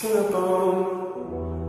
slip on